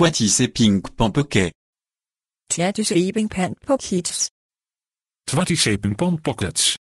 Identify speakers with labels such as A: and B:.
A: 20 shaping pan pocket.
B: 20 shaping pen pockets.
C: 20 shaping pan pockets.